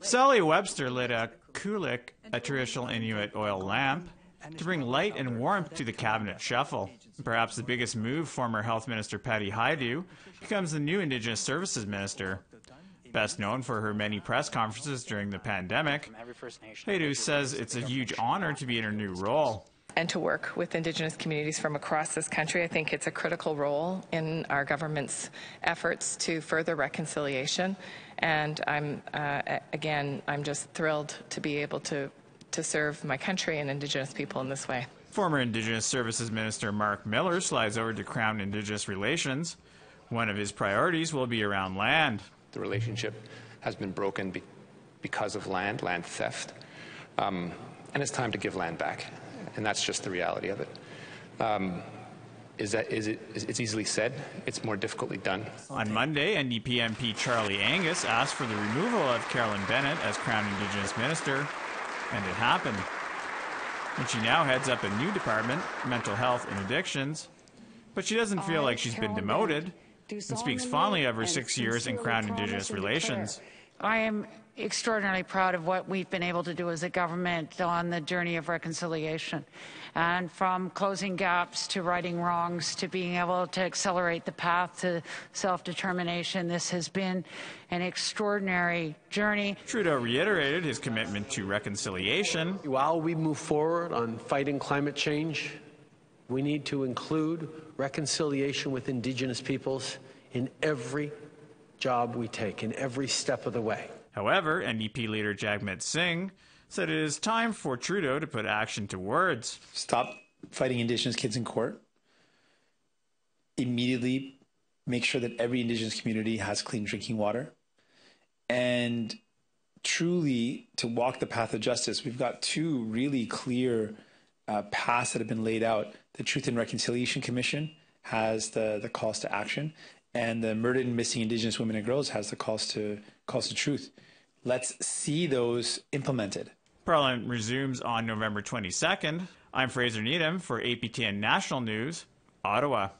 Sally Webster lit a qulliq, a traditional Inuit oil lamp, to bring light and warmth to the cabinet shuffle. Perhaps the biggest move, former Health Minister Patty Hajdu becomes the new Indigenous Services Minister. Best known for her many press conferences during the pandemic, Hajdu says it's a huge honor to be in her new role and to work with Indigenous communities from across this country. I think it's a critical role in our government's efforts to further reconciliation. And I'm, uh, again, I'm just thrilled to be able to, to serve my country and Indigenous people in this way. Former Indigenous Services Minister Marc Miller slides over to Crown Indigenous Relations. One of his priorities will be around land. The relationship has been broken be because of land, land theft. Um, and it's time to give land back and that's just the reality of it. Um, is that is it? It's easily said. It's more difficultly done. On Monday, NDP MP Charlie Angus asked for the removal of Carolyn Bennett as Crown Indigenous Minister, and it happened. And she now heads up a new department, mental health and addictions. But she doesn't feel like she's been demoted, and speaks fondly of her six years in Crown Indigenous relations. I am extraordinarily proud of what we've been able to do as a government on the journey of reconciliation. And from closing gaps to righting wrongs to being able to accelerate the path to self determination, this has been an extraordinary journey. Trudeau reiterated his commitment to reconciliation. While we move forward on fighting climate change, we need to include reconciliation with Indigenous peoples in every job we take, in every step of the way. However, NDP leader Jagmeet Singh said it is time for Trudeau to put action to words. Stop fighting Indigenous kids in court. Immediately make sure that every Indigenous community has clean drinking water. And truly to walk the path of justice, we've got two really clear uh, paths that have been laid out. The Truth and Reconciliation Commission has the, the calls to action, and the Murdered and Missing Indigenous Women and Girls has the calls to calls to truth. Let's see those implemented. Parliament resumes on November 22nd. I'm Fraser Needham for APTN National News, Ottawa.